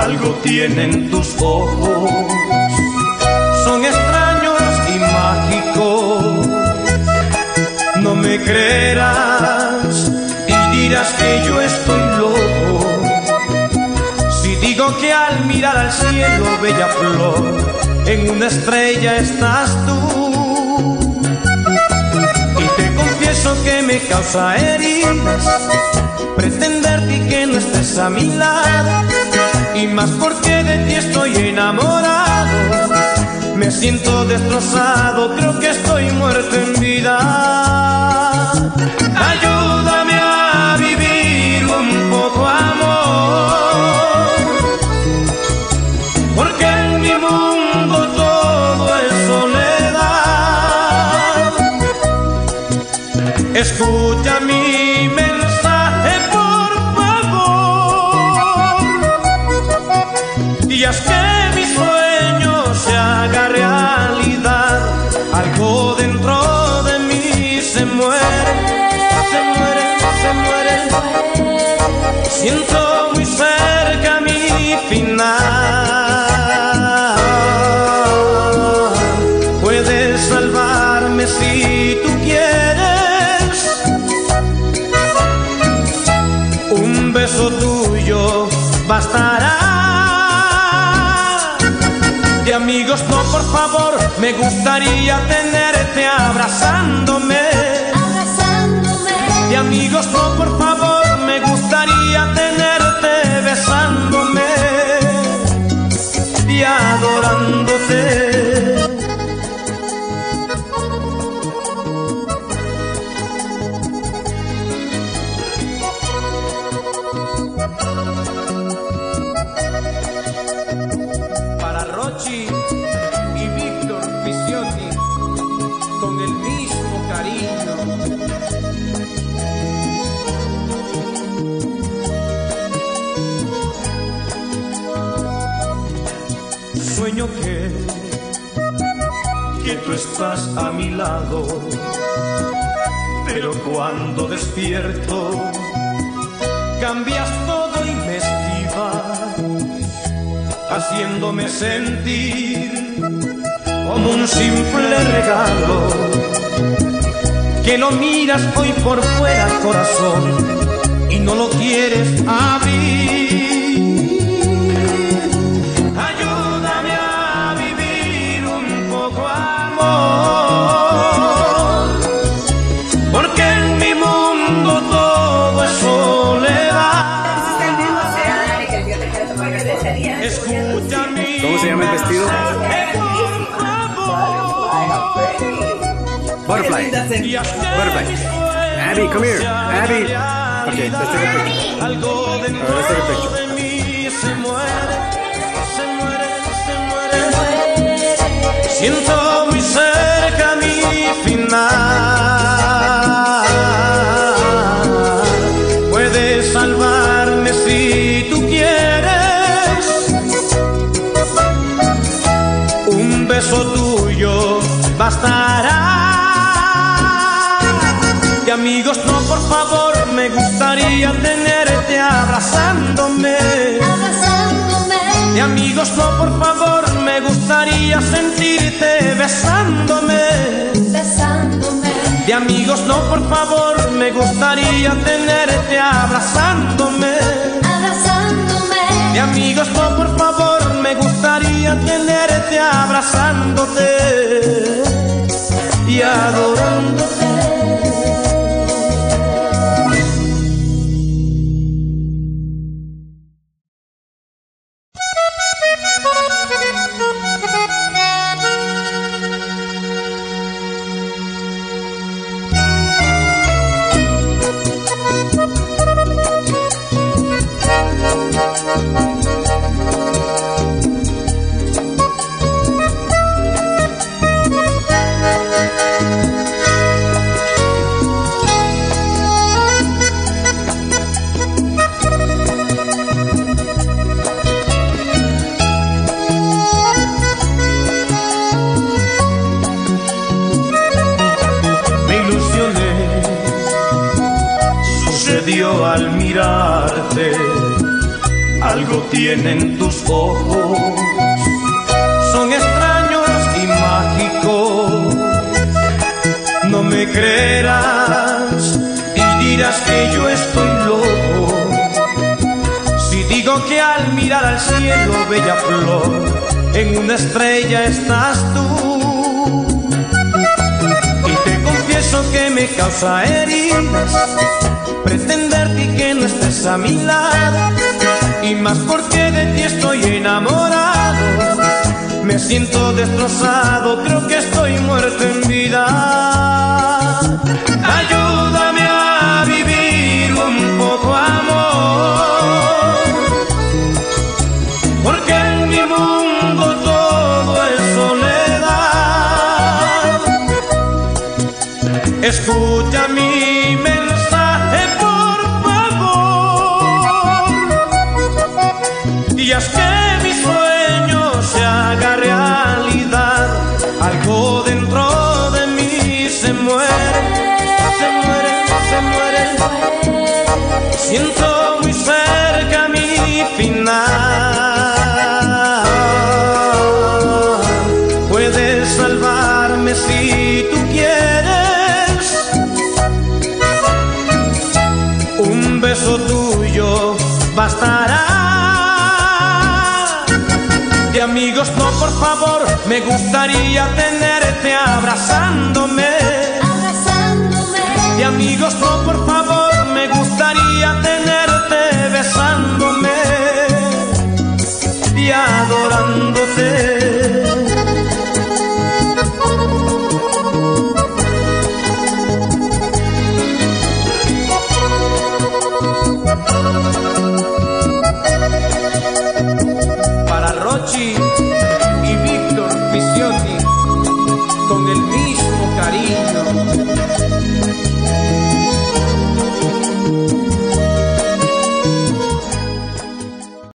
algo tienen tus ojos, son extraños y mágicos. No me creerás y dirás que yo estoy loco. Si digo que al mirar al cielo, bella flor, en una estrella estás tú. Y te confieso que me causa heridas pretenderte que no estés a mi lado. Porque de ti estoy enamorado. Me siento destrozado, creo que estoy muerto en vida. Ayúdame a vivir un poco amor. Porque en mi mundo todo es soledad. Escucha mi Y haz que mi sueño se haga amigos no, por favor, me gustaría tenerte abrazándome. De amigos no, por favor, me gustaría tenerte besándome y adorándote. Sueño que, que tú estás a mi lado, pero cuando despierto, cambias todo y me esquivas haciéndome sentir como un simple regalo que lo miras hoy por fuera corazón y no lo quieres abrir. Escucha mi ¿Cómo se llama el vestido? Butterfly. Butterfly. Abby, come here. Abby. Okay, let's take a picture. Algo dentro Ahora let's take a picture. de mí se muere, se muere, se muere. Siento bastará. De amigos no, por favor, me gustaría tenerte abrazándome. De amigos no, por favor, me gustaría sentirte besándome. De amigos no, por favor, me gustaría tenerte abrazándome. De amigos no, por favor, me gustaría tenerte abrazándote y mirarte, al algo tienen tus ojos, son extraños y mágicos. No me creerás y dirás que yo estoy loco. Si digo que al mirar al cielo, bella flor, en una estrella estás tú. Me causa heridas pretenderte que no estés a mi lado. Y más porque de ti estoy enamorado. Me siento destrozado, creo que estoy muerto en vida. Escucha mi mensaje, por favor. Y haz que mi sueño De amigos no, por favor, me gustaría tenerte abrazándome. De amigos no, por favor, me gustaría tenerte besándome y adorándote. garotinho